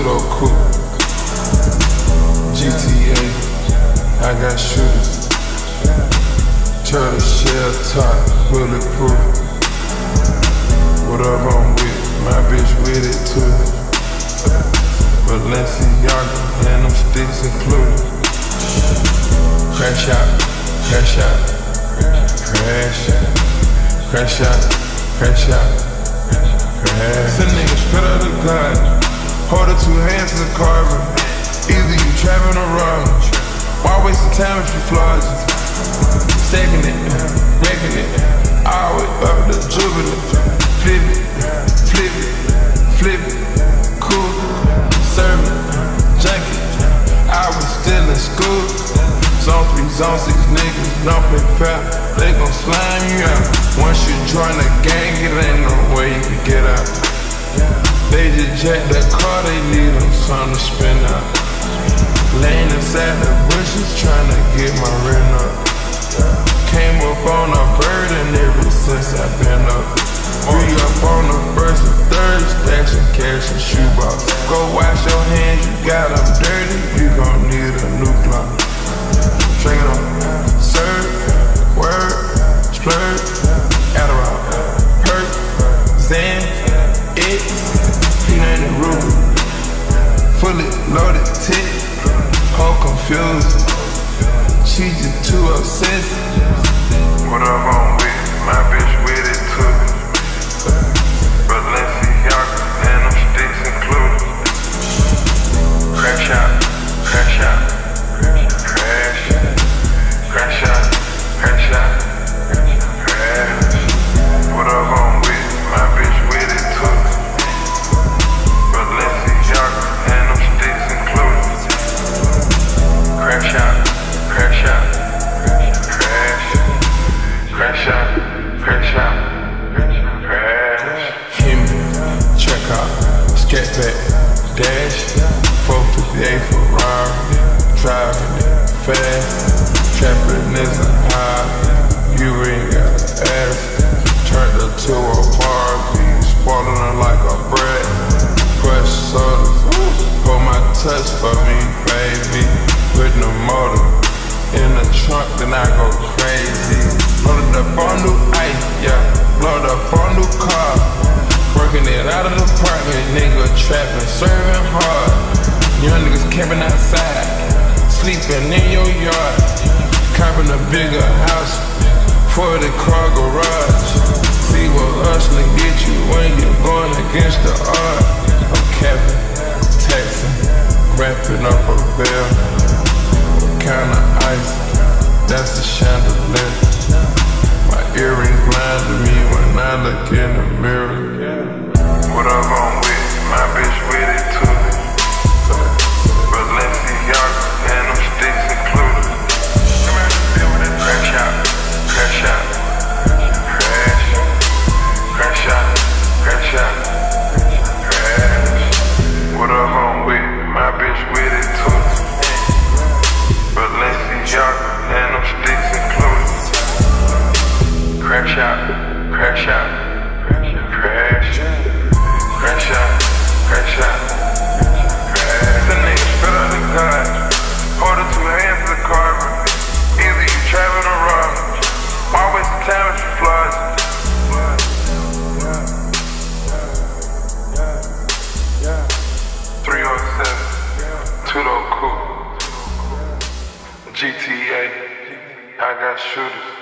307, two-door. GTA, I got shooters. Turtle shell top, bulletproof. Whatever I'm with, my bitch with it too. Balenciaga and them sticks included. Crash out, crash out, crash out, crash out, crash out. Crash. Some niggas straight out of God. Hold the two hands to the carver. Either you trapping or robbing. Why waste the time if you flaws? Stacking it, wrecking it. Always up the jubilant. Flip it, flip it, flip it. Cool, serve it, junkie. I was still in school. Zone 3, zone 6 niggas play fair. They gon' slime you out. Once you join the gang, it ain't no way you can get out. They just jack that car, they need them something to spin out. Laying inside the bushes, trying to get my rent up. Came up on a bird, and ever since I've been up. We up on the first and third, stashing cash and shoebox. Go wash your hands, you got them dirty, you gon' need a new clock. It on, serve, word, splurge, Fully loaded tip, whole confused. She just too obsessed. Whatever I'm scat back, dash, 458 Ferrari, driving fast, trapping is a high, you ain't gotta ask. Turned her to a Barbie, spoiling her like a bread. Fresh sodas, hold my touch for me, baby. Putting the motor in the trunk, then I go crazy. Loaded up on new ice, sleeping in your yard. Copping a bigger house for the car garage. See what hustling get you when you're going against the odds. I'm capping, texting, wrapping up a bill. Kinda ice, that's the chandelier. My earrings blind me when I look in the mirror. Out, crash out, crash, crash out, crash out, crash. The nigga straight out of God. Hold the two hands to the carver. Either you trapping or robbing. Why waste the time if you flaws? Three seven, two coupe, GTA. I got shooters.